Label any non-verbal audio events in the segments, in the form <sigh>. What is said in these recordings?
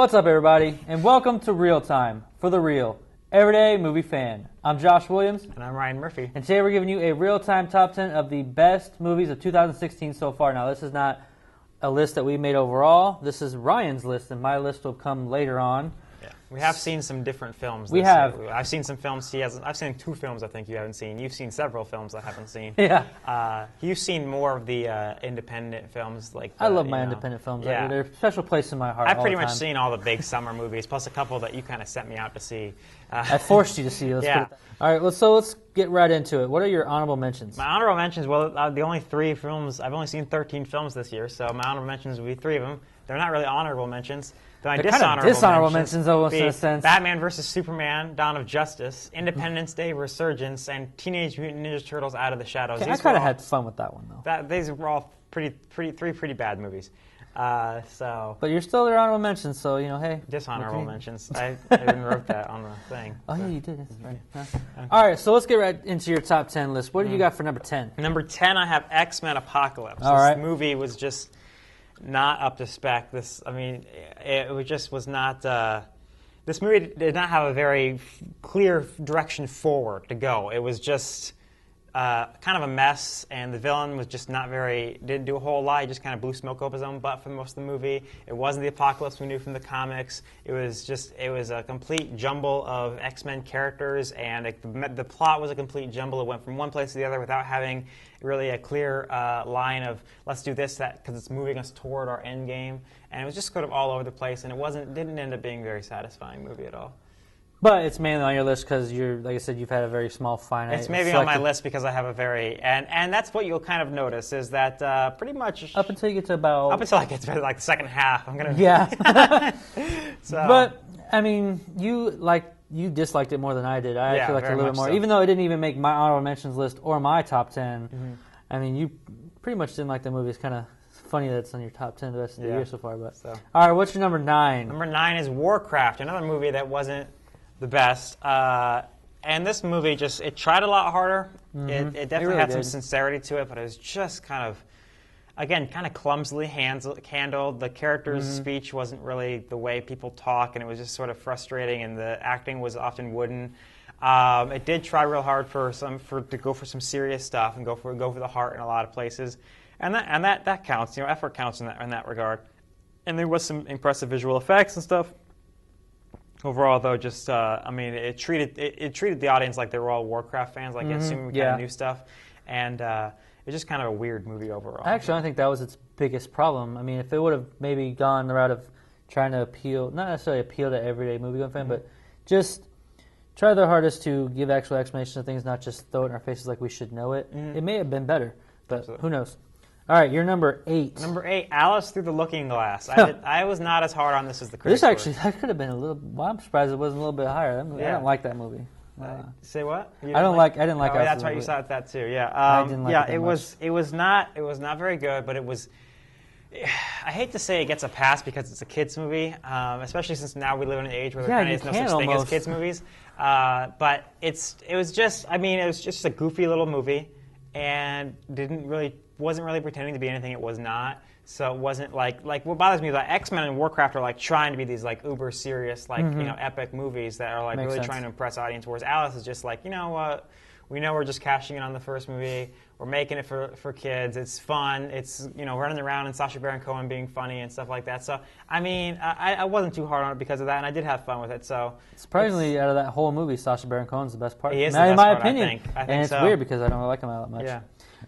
What's up, everybody, and welcome to ReelTime for the real, everyday movie fan. I'm Josh Williams, And I'm Ryan Murphy. and today we're giving you a ReelTime top 10 of the best movies of 2016 so far. Now, this is not a list that we made overall, this is Ryan's list, and my list will come later on. We have seen some different films. We this have. year. I've seen some films he hasn't. I've seen two films I think you haven't seen. You've seen several films I haven't seen. <laughs> Yeah. Uh, you've seen more of the uh, independent films, like I love my know- independent films. Yeah. They're a special place in my heart. I've pretty the much seen all the big summer movies, plus a couple that you kind of sent me out to see. Uh, I forced you to see. Let's Yeah. put it that- All right, let's, so let's get right into it. What are your honorable mentions? my honorable mentions. Well, uh, the only three films I've only seen 13 films this year, so my honorable mentions would be three of them. They're not really honorable mentions. They're, my They're kinda dishonorable, dishonorable mentions, mentions, almost, in a sense. Batman versus Superman: Dawn of Justice, Independence Day: Resurgence, and Teenage Mutant Ninja Turtles: Out of the Shadows. Okay, I kind of had fun with that one, though. that, these were all pretty, pretty, three pretty bad movies. Uh, so But you're still their honorable mentions, so, you know, hey. dishonorable what can you- mentions. I, <laughs> I even wrote that on the thing. Oh, so. yeah, you did. That's right. Huh. All right, so let's get right into your top 10 list. What do you got for number 10? Number 10, I have X Men Apocalypse. All this right. movie was just not up to spec. This, I mean, it, it just was not. Uh, this movie did not have a very clear direction forward to go. It was just uh, kind of a mess, and the villain was just not very. didn't do a whole lot. He just kind of blew smoke up his own butt for most of the movie. It wasn't the apocalypse we knew from the comics. It was just. It was a complete jumble of X Men characters, and it, the, the plot was a complete jumble. It went from one place to the other without having really a clear uh, line of let's do this that because it's moving us toward our end game and it was just sort of all over the place and it wasn't didn't end up being a very satisfying movie at all But it's mainly on your list because you're, like I said, you've had a very small, finite. it's maybe on my list because i have a very and and that's what you'll kind of notice is that uh, pretty much Up until you get to about. up until i get to like the second half i'm gonna yeah. <laughs> so, but, I mean, you like. You disliked it more than I did. I Yeah, actually liked it a little bit more, so. even though it didn't even make my honorable mentions list or my top 10 Mm-hmm. I mean, you pretty much didn't like the movie. It's kind of funny that it's on your top ten best rest of the year so far. But So. all right, what's your number nine? Number nine is Warcraft, another movie that wasn't the best. Uh, and this movie just it tried a lot harder. It, it definitely Mm-hmm. really had some did. sincerity to it, but it was just kind of, again, kind of clumsily handled. The character's Mm-hmm. speech wasn't really the way people talk, and it was just sort of frustrating. And the acting was often wooden. Um, it did try real hard for some for to go for some serious stuff and go for go for the heart in a lot of places, and that and that that counts. You know, effort counts in that in that regard. And there was some impressive visual effects and stuff. Overall, though, just uh, I mean, it treated it, it treated the audience like they were all Warcraft fans, like assuming we kind yeah. of knew stuff, and uh, it's just kind of a weird movie overall. Actually, I think that was its biggest problem. I mean, if it would have maybe gone the route of trying to appeal, not necessarily appeal to everyday moviegoing fan, Mm-hmm. but just try their hardest to give actual explanations of things, not just throw it in our faces like we should know it. It may have been better, but Mm-hmm. Absolutely. who knows? All right, you're number eight. Number eight, Alice Through the Looking Glass. I, did, I was not as hard on this as the critics this actually were. <laughs> that could have been a little. Well, I'm surprised it wasn't a little bit higher. Movie- I don't like that movie. Uh, Say what? I don't like- I didn't like Oh, Alice that's right. You saw that too. Yeah. I Um, didn't like yeah. it that it was. It was not. It was not very good, but it was. I hate to say it gets a pass because it's a kids movie, um, especially since now we live in an age where there Yeah, kind of is no such thing as kids movies. Uh, but it's. It was just. I mean, it was just a goofy little movie, and didn't really wasn't really pretending to be anything it was not. So it wasn't like like what bothers me is that X Men and Warcraft are like trying to be these like uber serious like you know epic movies that are like Mm-hmm. Makes really sense. trying to impress audience. Whereas Alice is just like you know what we know we're just cashing in on the first movie. We're making it for, for kids. It's fun. It's you know running around and Sacha Baron Cohen being funny and stuff like that. So I mean, I, I wasn't too hard on it because of that, and I did have fun with it. So Surprisingly, out of that whole movie, Sacha Baron Cohen's the best part. He is Now, the in best my part, I opinion, think. I think and it's so. weird because I don't really like him all that much. Yeah.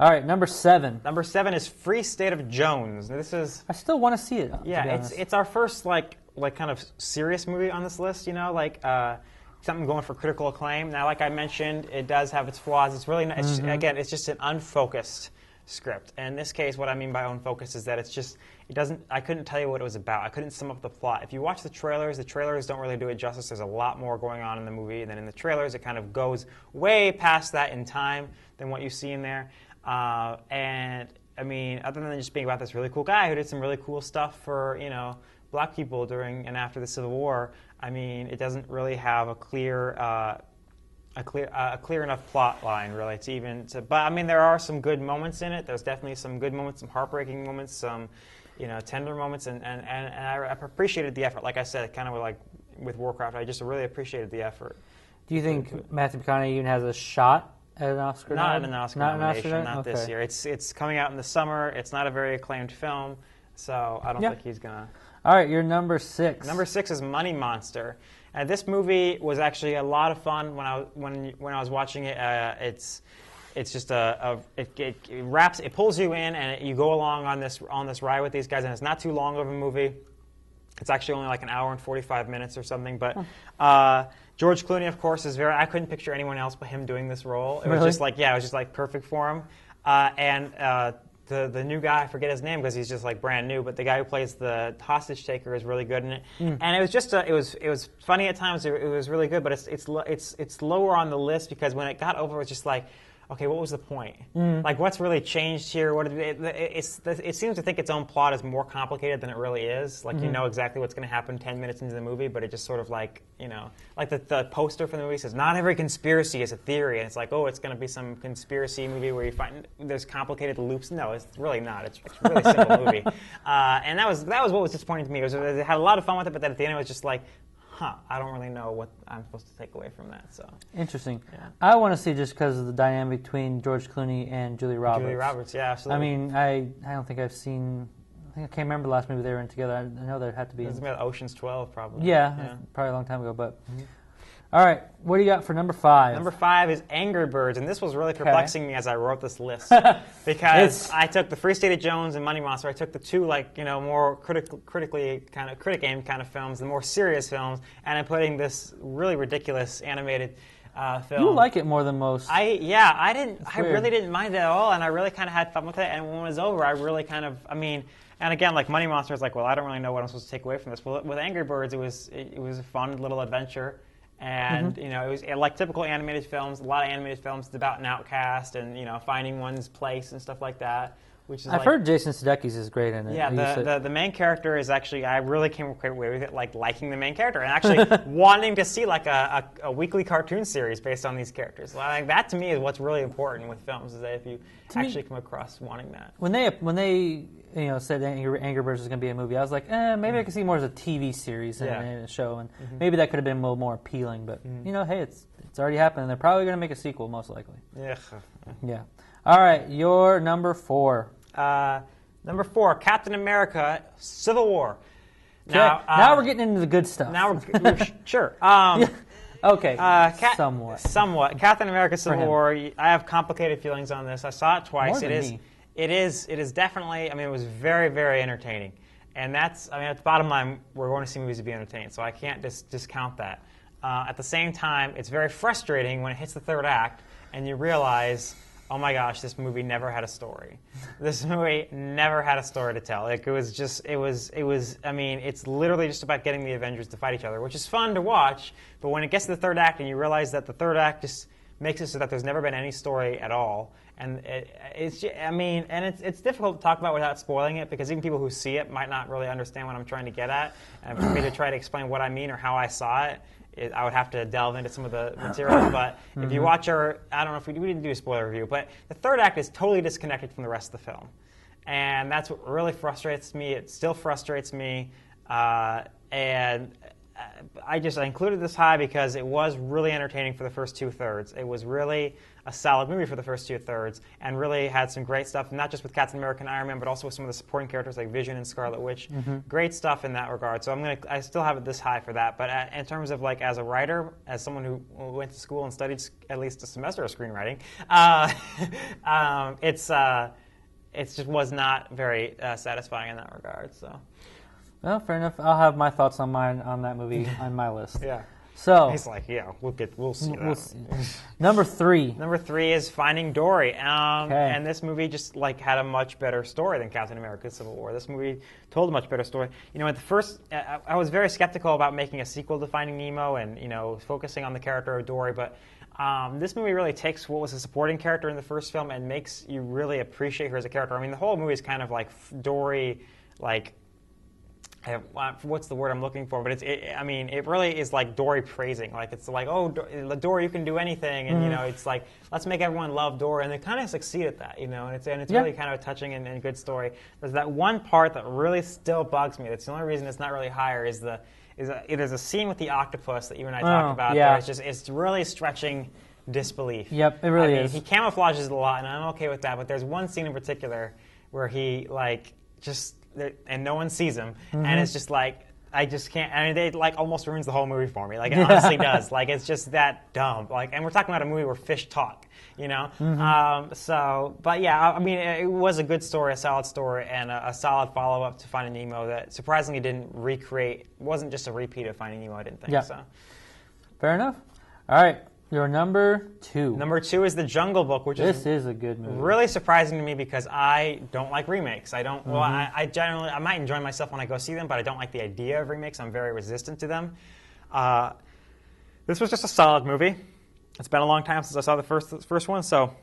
All right, number seven. number seven is Free State of Jones. This is I still want to see it. yeah, it's it's our first like like kind of serious movie on this list. You know, like. Uh, Something going for critical acclaim. Now, like I mentioned, it does have its flaws. It's really, not, it's just, again, it's just an unfocused script. And in this case, what I mean by unfocused is that it's just, it doesn't, I couldn't tell you what it was about. I couldn't sum up the plot. If you watch the trailers, the trailers don't really do it justice. There's a lot more going on in the movie than in the trailers. It kind of goes way past that in time than what you see in there. Uh, and I mean, other than just being about this really cool guy who did some really cool stuff for, you know, black people during and after the Civil War, I mean, it doesn't really have a clear, uh, a clear, uh, a clear enough plot line really to even. To, but I mean, there are some good moments in it. There's definitely some good moments, some heartbreaking moments, some you know, tender moments, and, and, and, and I appreciated the effort. Like I said, kind of like with Warcraft, I just really appreciated the effort. Do you think Matthew McConaughey even has a shot at an Oscar? Not nod? an Oscar not nomination, An Oscar not this Okay. year. It's it's coming out in the summer. It's not a very acclaimed film, so I don't Yeah. think he's gonna. All right, you're number six. Number six is Money Monster. And this movie was actually a lot of fun when I when when I was watching it. Uh, it's it's just a, a it, it, it wraps it pulls you in and it, you go along on this on this ride with these guys and it's not too long of a movie. It's actually only like an hour and 45 minutes or something. But uh, George Clooney, of course, is very. I couldn't picture anyone else but him doing this role. It was Really? just like yeah, it was just like perfect for him. Uh, and uh, the the new guy, I forget his name because he's just like brand new. But the guy who plays the hostage taker is really good in it. And it was just a, it was it was funny at times. It, it was really good, but it's it's lo- it's it's lower on the list because when it got over, it was just like. Okay, what was the point? Like, what's really changed here? What it, it, it's, it seems to think its own plot is more complicated than it really is. Like, you know exactly what's going to happen 10 minutes into the movie, but it just sort of like, you know, like the, the poster for the movie says, not every conspiracy is a theory. And it's like, oh, it's going to be some conspiracy movie where you find there's complicated loops. No, it's really not. It's, it's a really simple <laughs> movie. Uh, and that was, that was what was disappointing to me. It, was, it had a lot of fun with it, but then at the end it was just like, huh, I don't really know what I'm supposed to take away from that. So, Interesting. Yeah. I want to see just because of the dynamic between George Clooney and Julie Roberts. Julie Roberts, yeah, absolutely. I mean, I I don't think I've seen. I think I can't remember the last movie they were in together. I, I know there had to be. it was about Ocean's 12, probably. yeah, probably a long time ago. But mm-hmm. All right, what do you got for number five? Number five is Angry Birds, and this was really perplexing me as I wrote this list <laughs> because It's- I took the Free State of Jones and Money Monster. I took the two like you know more critical, critically kind of critic aimed kind of films, the more serious films, and I'm putting this really ridiculous animated uh, film. you like it more than most. I yeah, I didn't. I weird. really didn't mind it at all, and I really kind of had fun with it. And when it was over, I really kind of. I mean, and again, like Money Monster is like, well, I don't really know what I'm supposed to take away from this. Well, with Angry Birds, it was it, it was a fun little adventure, and Mm-hmm. you know, it was like typical animated films. A lot of animated films it's about an outcast and you know finding one's place and stuff like that. Which is I've like, heard Jason Sudeikis is great in it. yeah, the, the, the main character is actually I really came away with it like liking the main character and actually <laughs> wanting to see like a, a, a weekly cartoon series based on these characters. Like that to me is what's really important with films is that if you me- actually come across wanting that. when they when they you know said Anger, Angry Birds was going to be a movie, I was like, eh, maybe I could see more as a TV series than Mm. Yeah. Mm-hmm. a show, and maybe that could have been a little more appealing. But you know, hey, it's it's already happened. and They're probably going to make a sequel, most likely. Yeah. Yeah. All right, your number four. Uh, number four, Captain America: Civil War. Now, uh, now we're getting into the good stuff. now we're, we're <laughs> sure. Um, <laughs> okay, Uh, somewhat. Somewhat. Captain America: Civil. War. I have complicated feelings on this. I saw it twice. More than it is. me. It is. It is definitely. I mean, it was very, very entertaining. And that's. I mean, at the bottom line, we're going to see movies to be entertained, so I can't dis- discount that. Uh, at the same time, it's very frustrating when it hits the third act and you realize, oh my gosh, this movie never had a story. This movie never had a story to tell. Like, it was just. It was. It was. I mean, it's literally just about getting the Avengers to fight each other, which is fun to watch. But when it gets to the third act and you realize that the third act just makes it so that there's never been any story at all. And it, it's, ju- I mean, and it's, it's difficult to talk about without spoiling it because even people who see it might not really understand what I'm trying to get at. And for me to try to explain what I mean or how I saw it, it I would have to delve into some of the <clears throat> material. But if you watch our, I don't know if we, we didn't do a spoiler review, but the third act is totally disconnected from the rest of the film. And that's what really frustrates me. It still frustrates me. Uh, and I just I included this high because it was really entertaining for the first two thirds. It was really a solid movie for the first two thirds, and really had some great stuff. Not just with Captain America and Iron Man, but also with some of the supporting characters like Vision and Scarlet Witch. Great stuff in that regard. So I'm gonna I still have it this high for that. But uh, in terms of like as a writer, as someone who went to school and studied at least a semester of screenwriting, uh, <laughs> um, it's. Uh, it just was not very uh, satisfying in that regard. So, well, fair enough. I'll have my thoughts on mine on that movie <laughs> on my list. yeah, So he's like, yeah, we'll get, we'll see that. we'll see. number three. Number three is Finding Dory, um, Okay. and this movie just like had a much better story than Captain America: Civil War. This movie told a much better story. You know, at the first, I, I was very skeptical about making a sequel to Finding Nemo and you know focusing on the character of Dory, but. Um, this movie really takes what was a supporting character in the first film and makes you really appreciate her as a character. I mean, the whole movie is kind of like Dory, like what's the word I'm looking for? But it's, it, I mean, it really is like Dory praising. Like it's like, oh, uh, Dory, you can do anything, and you mm-hmm. know, it's like let's make everyone love Dory, and they kind of succeed at that, you know. And it's and it's Yeah. really kind of a touching and, and good story. There's that one part that really still bugs me. That's the only reason it's not really higher. Is the is a, there's a scene with the octopus that you and I Oh, talked about. yeah. It's just it's really stretching disbelief. Yep, it really I mean, is. He camouflages a lot, and I'm okay with that. But there's one scene in particular where he like just and no one sees him, Mm-hmm. and it's just like I just can't. I mean, it like almost ruins the whole movie for me. Like it honestly does. Like it's just that dumb. Like, and we're talking about a movie where fish talk. You know. Mm-hmm. Um, so, but yeah, I mean, it, it was a good story, a solid story, and a, a solid follow up to Finding Nemo that surprisingly didn't recreate. wasn't just a repeat of Finding Nemo. I didn't think Yeah. so. Fair enough. All right, your number two. Number two is The Jungle Book, which is this is a good movie. really surprising to me because I don't like remakes. I don't. Well, I, I generally I might enjoy myself when I go see them, but I don't like the idea of remakes. I'm very resistant to them. Uh, this was just a solid movie. It's been a long time since I saw the first first one, so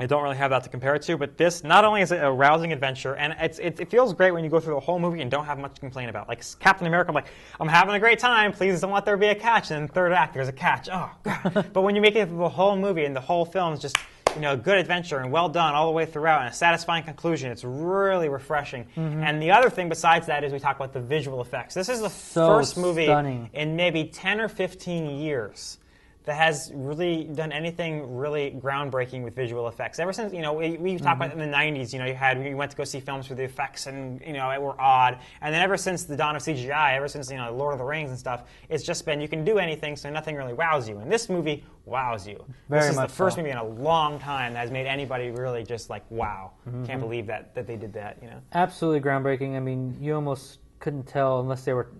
I don't really have that to compare it to. But this not only is it a rousing adventure, and it's, it, it feels great when you go through the whole movie and don't have much to complain about. Like Captain America, I'm like, I'm having a great time. Please don't let there be a catch. And then third act, there's a catch. Oh god! <laughs> but when you make it through the whole movie and the whole film is just you know a good adventure and well done all the way throughout and a satisfying conclusion, it's really refreshing. Mm-hmm. And the other thing besides that is we talk about the visual effects. This is the So first movie stunning. in maybe 10 or 15 years that has really done anything really groundbreaking with visual effects. Ever since, you know, we, we talked about in the 90s, you know, you had, you went to go see films for the effects and, you know, it were odd. And then ever since the dawn of CGI, ever since, you know, Lord of the Rings and stuff, it's just been, you can do anything, so nothing really wows you. And this movie wows you. Very this is much the first so. movie in a long time that has made anybody really just like, wow. Mm-hmm. Can't believe that, that they did that, you know. Absolutely groundbreaking. I mean, you almost couldn't tell unless they were,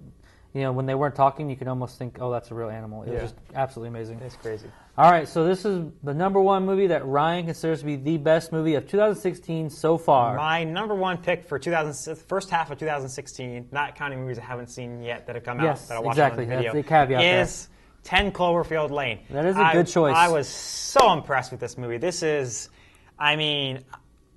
you know, when they weren't talking, you could almost think, oh, that's a real animal. It Yeah. was just absolutely amazing. It's crazy. All right, so this is the number one movie that Ryan considers to be the best movie of 2016 so far. My number one pick for 2000, first half of 2016, not counting movies I haven't seen yet that have come Yes, out that I watched exactly. on the video, That's the caveat there. is 10 Cloverfield Lane. That is a I- good choice. I was so impressed with this movie. This is, I mean,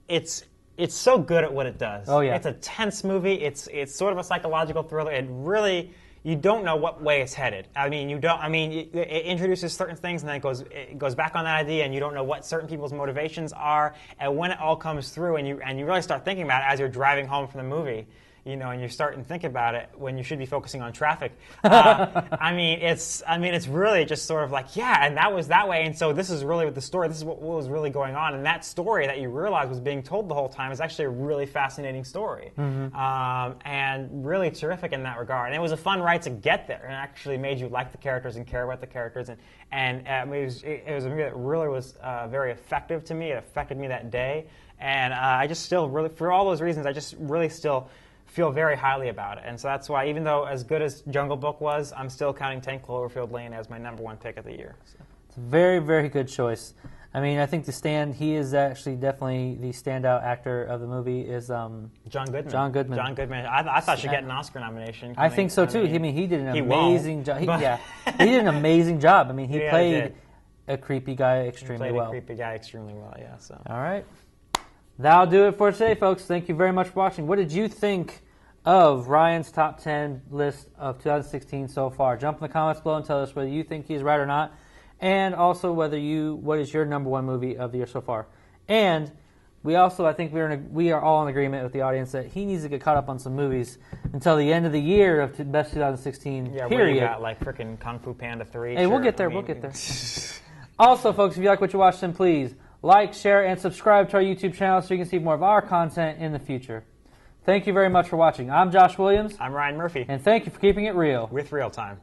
it's it's so good at what it does. Oh, yeah. It's a tense movie. It's it's sort of a psychological thriller. It really you don't know what way it's headed. I mean, you don't. I mean, it, it introduces certain things and then it goes it goes back on that idea, and you don't know what certain people's motivations are. And when it all comes through, and you and you really start thinking about it as you're driving home from the movie. You know, and you start and think about it when you should be focusing on traffic. <laughs> Uh, I mean, it's I mean, it's really just sort of like, yeah, and that was that way, and so this is really what the story. This is what, what was really going on, and that story that you realize was being told the whole time is actually a really fascinating story, um, and really terrific in that regard. And it was a fun ride to get there, and it actually made you like the characters and care about the characters, and and uh, it, was, it, it was a movie that really was uh, very effective to me. It affected me that day, and uh, I just still really, for all those reasons, I just really still feel very highly about it. And so that's why, even though as good as Jungle Book was, I'm still counting 10 Cloverfield Lane as my number one pick of the year. So. It's a very, very good choice. I mean, I think the stand, he is actually definitely the standout actor of the movie. Is um, John Goodman. John Goodman. John Goodman. I, I thought should get an Oscar nomination. I think so too. I mean, he did an he amazing job. Yeah, <laughs> he did an amazing job. I mean, he Yeah, played did. a creepy guy extremely He played well. a creepy guy extremely well. Yeah. So. All right. That'll do it for today, folks. Thank you very much for watching. What did you think of Ryan's top 10 list of 2016 so far? Jump in the comments below and tell us whether you think he's right or not. And also whether you what is your number one movie of the year so far. And we also I think we're in a, we are all in agreement with the audience that he needs to get caught up on some movies until the end of the year of t- best 2016 Yeah. Period. you got? Like freaking Kung Fu Panda three. Hey, we'll get there. I we'll get there. <laughs> also, folks, if you like what you watched, then please like, share, and subscribe to our YouTube channel so you can see more of our content in the future. Thank you very much for watching. I'm Josh Williams, I'm Ryan Murphy and thank you for keeping it real. with ReelTime.